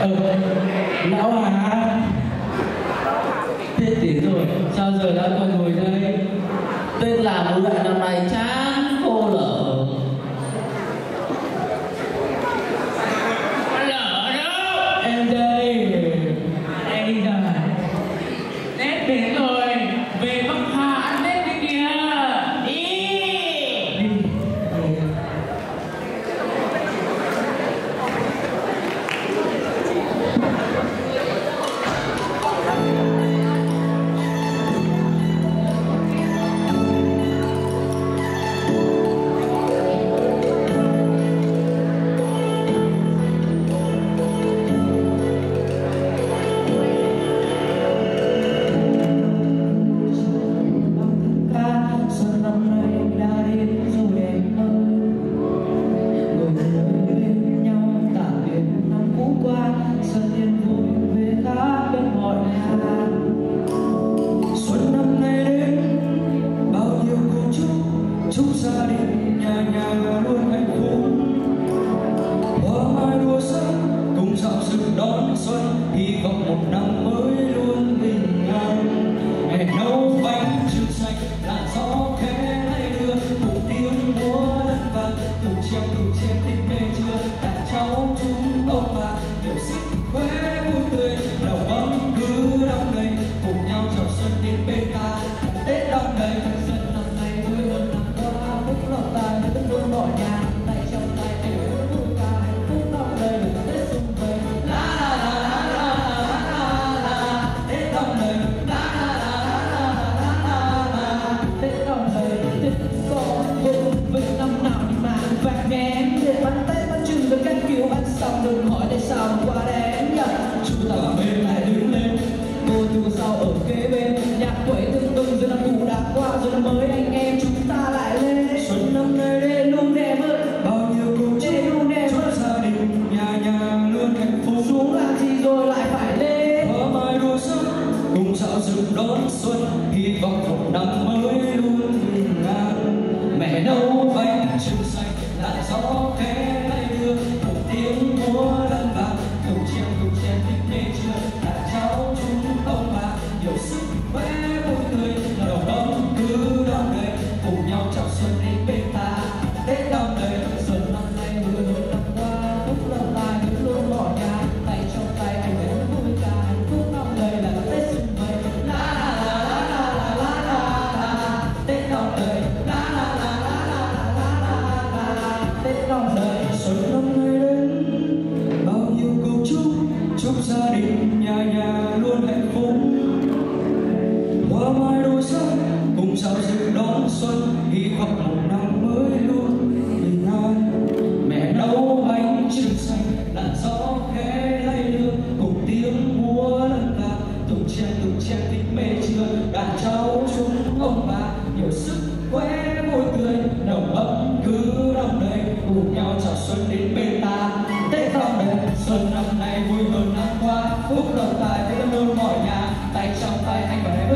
ừ lão hà. Tết đến rồi, sao giờ đã còn ngồi đây? Tết là một loại năm nay chát Yeah. 감사합니다. hoặc một năm mới luôn bình an. Mẹ nấu bánh trưng xanh, làn gió khẽ lay đưa cùng tiếng múa lân ta tụng chen tụng chen tình mê chưa. Đàn cháu chúng ông bà, nhiều sức khỏe, vui tươi. Nồng ấm cứ đông đầy, cùng nhau chào xuân đến bên ta. Tết phong đầy xuân năm nay vui hơn năm qua. Phúc đồng tài với nôn mọi nhà, tay trong tay anh và em